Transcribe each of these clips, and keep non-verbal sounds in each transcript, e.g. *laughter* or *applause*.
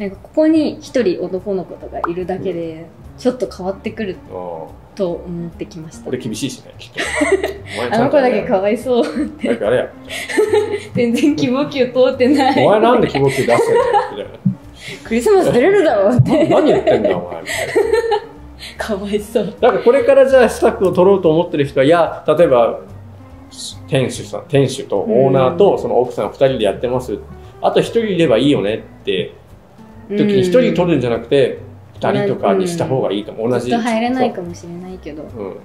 なんかここに一人男の子とかいるだけで、ちょっと変わってくると思ってきました。俺厳しいしね *laughs* あの子だけかわいそうなんかあれや。*laughs* 全然希望球通ってない。お前なんで気持ち出してんだよみたいクリスマス出れるだろうって。何言ってんだお前。みたいなかわいそう。なんかこれからじゃあスタッフを取ろうと思ってる人はいや例えば店主さん店主とオーナーとその奥さん2人でやってます。あと1人いればいいよねって時に1人取るんじゃなくて2人とかにした方がいいと思う同じ。入れないかもしれないけど。そう。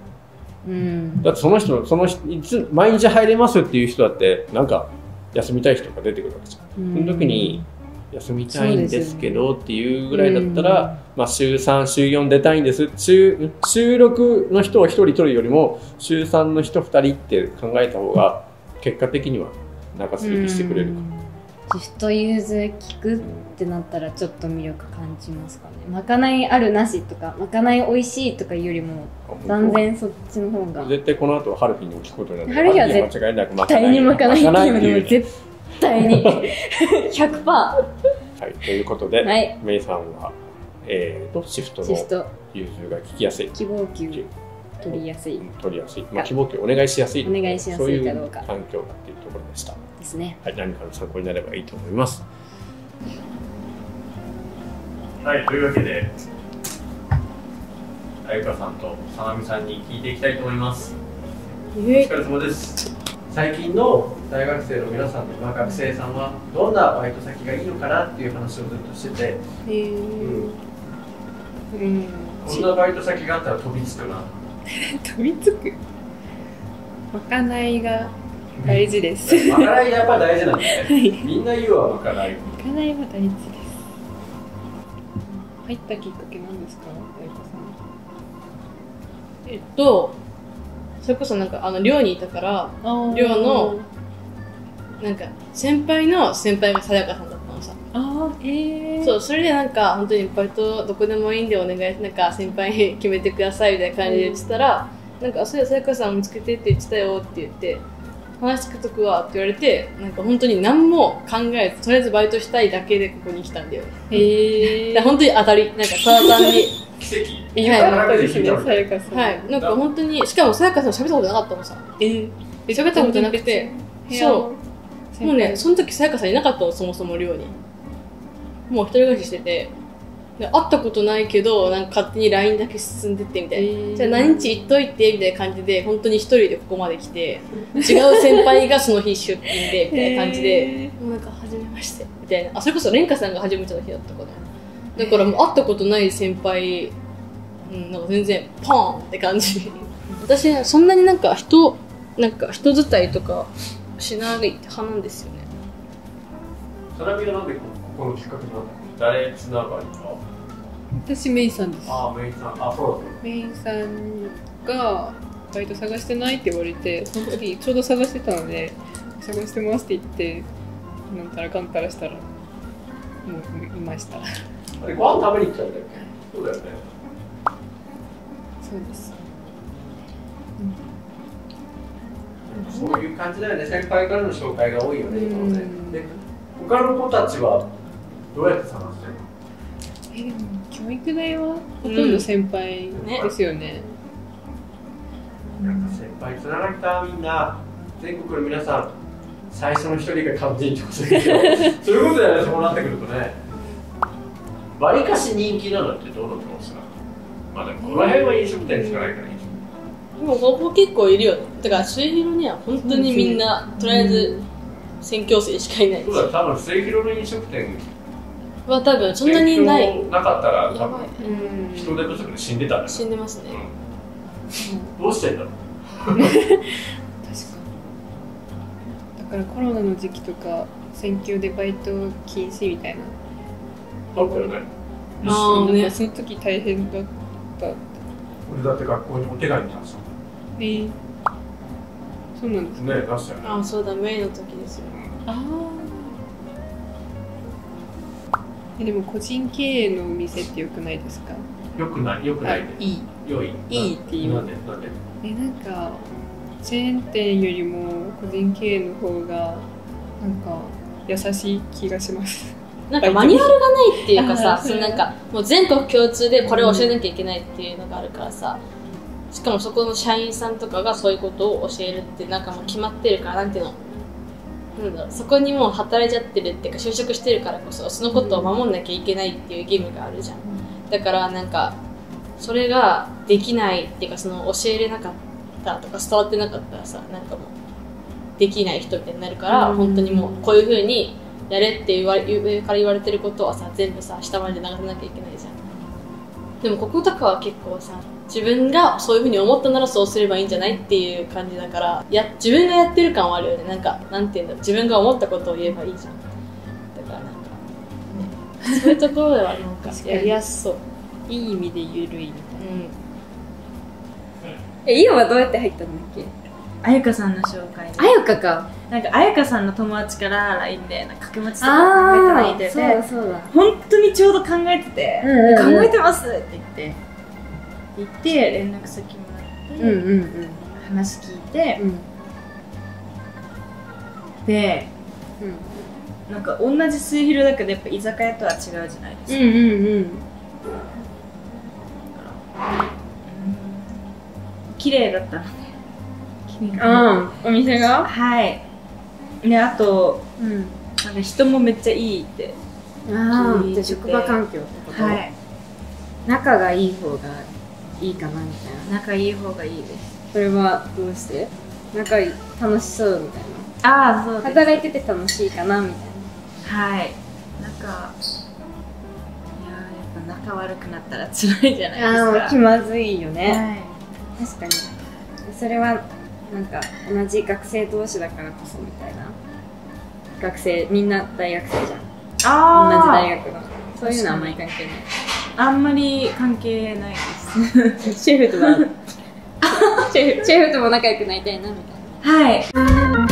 うん。うん。だってその人その人いつ毎日入れますっていう人だってなんか休みたい人が出てくるわけじゃん。うん。その時に休みたいんですけどっていうぐらいだったら、まあ、週3週4出たいんです。週週6の人を1人取るよりも週3の人2人って考えた方が結果的には中継ぎしてくれるかシフト融通聞くってなったらちょっと魅力感じますかね。まかないあるなしとかまかない美味しいとかいうよりも断然そっちの方が。絶対この後はハルフィンにも聞くことになるハルフィンは絶対にまかないっていうの絶対に。*laughs* 100%ははい、ということで、い。メイさんは、えー、とシフトの融通が聞きやすい。希望球取りやすい。取りやすい、まあ、希望球お願いしやすい。お願いしやすいかどうか。そういう環境だっていうところでした、ですねはい、何かの参考になればいいと思います。はいというわけであゆかさんとさなみさんに聞いていきたいと思います。お疲れ様です。最近の大学生の皆さんの、まあ、学生さんはどんなバイト先がいいのかなっていう話をずっとしてて、へえうん、うん。こんなバイト先があったら飛びつくな *laughs* 飛びつく。まかないが大事です。まかないやっぱ大事なんだね。はい。みんな言うわまかない。まかないは大事です。入ったきっかけなんですか？大子さん。えっとそれこそなんかあの寮にいたから寮のなんか先輩の先輩がさやかさんだええそうそれでなんか本当にバイトどこでもいいんでお願いなんか先輩決めてくださいみたいな感じで言ってたら、なんかそれさやかさん見つけてって言ってたよって言って話聞くとくわって言われてなんか本当に何も考えずとりあえずバイトしたいだけでここに来たんだよ。ねへえだから本当に当たりなんかただ単に。奇跡。えよかったですねさやかさんはい。なんか本当にしかもさやかさん喋ったことなかったのさ。えー。喋ったことなくて。そう。もうね、その時さやかさんいなかったの、そもそも寮に。もう一人暮らししてて、で会ったことないけど、なんか勝手に LINE だけ進んでってみたいな。えーじゃあ何日行っといてみたいな感じで、本当に一人でここまで来て、違う先輩がその日出勤で、みたいな感じで、もうなんか、初めまして、みたいな。あ、それこそ蓮華さんが初めての日だったかな。だからもう会ったことない先輩、うん、なんか全然、ポーンって感じ。私、そんなになんか人、なんか人伝いとかしない派なんですよね。ここのきっかけなんだ誰つながりか私メイさんです。ああメイさん。あそうだメイさんがバイト探してないって言われてその時ちょうど探してたので探してますって言ってなんたらかんたらしたらもういました。あれご飯食べに行っちゃうんだっけ？そうだよね。そうです。そういう感じだよね。先輩からの紹介が多いよね。うん。で他の子たちはどうやって探してるの？えでも教育大はほとんど先輩ですよね,、なんか先輩つながりたみんな。全国の皆さん最初の一人が完全に女性けど。*laughs* そういうことだよねそうなってくるとね。わりかし人気なのってどうなってますかまあでもこの辺は飲食店しかないからいい。でもここ結構いるよね。だから末広には本当にみんなとりあえず宣教生しかいない。そうだ多分末広の飲食店は多分そんなにない。なかったら多分人手不足で死んでたんだよ死んでますね。うん。どうしてんだろう？確かに。だからコロナの時期とか選挙でバイト禁止みたいな。だったよね。あーね。その時大変だった。俺だって学校にお手紙出した。えー。そうなんですか？ね出したよね。あそうだメイの時ですよ。ああでも個人経営のお店ってよくないですか？よくないよくないね。いい。良い。いいって言いまなんでなんで？えなんかチェーン店よりも個人経営の方がなんか優しい気がします。*laughs* なんかマニュアルがないっていうかさそのなんかもう全国共通でこれを教えなきゃいけないっていうのがあるからさしかもそこの社員さんとかがそういうことを教えるってなんかもう決まってるからなんていうの？なんだろうそこにもう働いちゃってるっていうか就職してるからこそそのことを守んなきゃいけないっていう義務があるじゃん。だからなんかそれができないっていうかその教えれなかったとか伝わってなかったらさなんかもうできない人みたいになるから、うん。本当にもうこういうふうにやれって言われ上から言われてることはさ全部さ下まで流さなきゃいけないじゃんでもこことかは結構さ自分がそういうふうに思ったならそうすればいいんじゃないっていう感じだからや自分がやってる感はあるよね。なんかなんていうんだろう。自分が思ったことを言えばいいじゃん。だからなんか、ね、*laughs* そういうところではなんかやりやすそう。いい意味でゆるいみたいうん。えイオはどうやって入ったんだっけ？あゆかさんの紹介で。あゆかか。なんかあゆかさんの友達から LINE でなんか掛け持ちとか考えたらいいって。そうだそうだ。本当にちょうど考えてて、うんうんうん。考えてますって言って。言って連絡先もらって、うんうんうん。話聞いて。うん。でうん。なんか同じ末広だけどやっぱ居酒屋とは違うじゃないですか、うんうん綺麗だったのでうん。お店が？はい。であとうん。なんか人もめっちゃいいってああじゃあ職場環境ってこと？はい。仲がいい方がいいかなみたいな。仲いい方がいいです。それはどうして？仲いい楽しそうみたいああそうです。な働いてて楽しいかなみたいはい。なんかいやーやっぱ仲悪くなったら辛いじゃないですか。気まずいよね、はい。確かに。それはなんか同じ学生同士だからこそみたいな学生みんな大学生じゃん。同じあ大学の。そういうのはあんまり関係ない。あんまり関係ないです。*laughs* シェフとはシェフとも仲良くなりたいなみたいな。はい